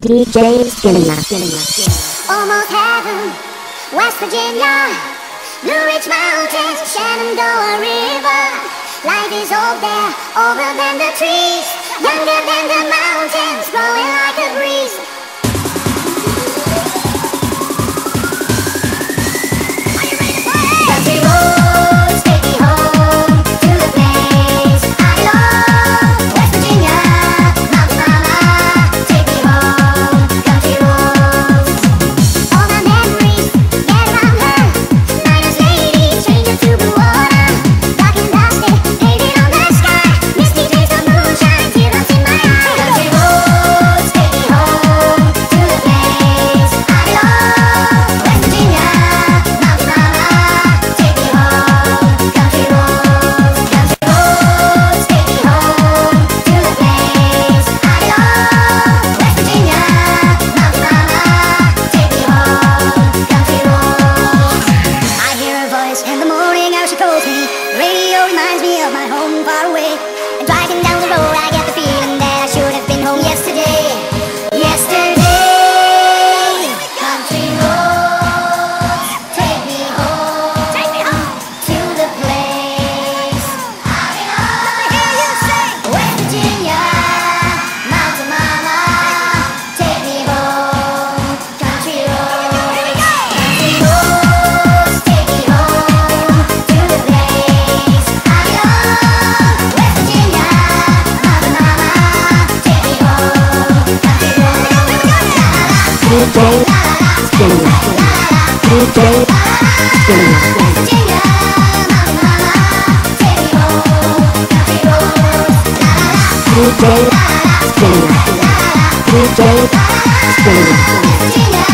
DJ Skinner. Almost heaven, West Virginia, Blue Ridge Mountains, Shenandoah River. Life is old there, older than the trees, younger than the from far away. Stay up.